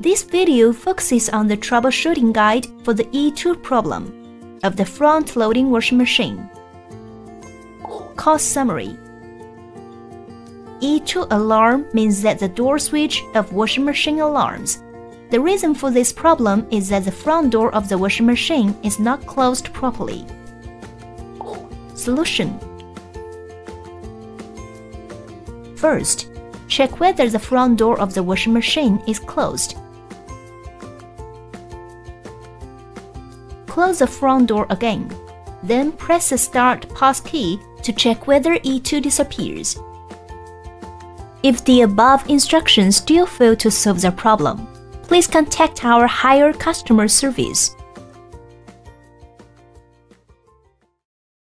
This video focuses on the troubleshooting guide for the E2 problem of the front-loading washing machine. Cost summary E2 alarm means that the door switch of washing machine alarms. The reason for this problem is that the front door of the washing machine is not closed properly. Solution First, check whether the front door of the washing machine is closed. Close the front door again. Then press the Start Pause key to check whether E2 disappears. If the above instructions still fail to solve the problem, please contact our Haier customer service